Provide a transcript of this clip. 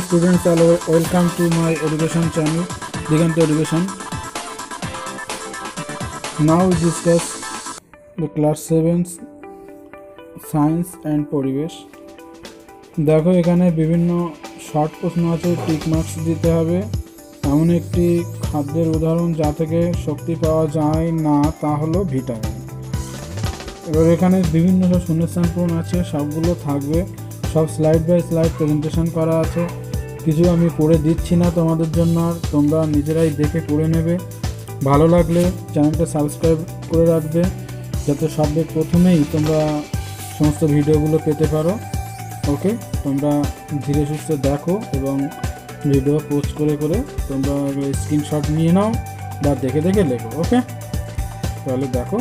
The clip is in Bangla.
students are welcome to my education channel Diganta Education. Now we discuss the class 7 science and পরিবেশ. দেখো, এখানে বিভিন্ন শর্ট প্রশ্ন আছে টিক মার্কস দিতে হবে। এমন একটি খাদ্যের উদাহরণ যা থেকে শক্তি পাওয়া যায় না, তা হলো ভিটামিন। এবার এখানে বিভিন্ন সব পূরণ আছে, সবগুলো থাকবে। সব স্লাইড বাই স্লাইড প্রেজেন্টেশন করা আছে। কিছু আমি পড়ে দিচ্ছি না তোমাদের জন্য আর, তোমরা নিজেরাই দেখে পড়ে নেবে। ভালো লাগলে চ্যানেলটা সাবস্ক্রাইব করে রাখবে, যাতে সবের প্রথমেই তোমরা সমস্ত ভিডিওগুলো পেতে পারো। ওকে তোমরা ধীরে সুস্থে দেখো এবং ভিডিও পোস্ট করে করে তোমরা স্ক্রিনশট নিয়ে নাও বা দেখে দেখে লেখো ওকে তাহলে দেখো।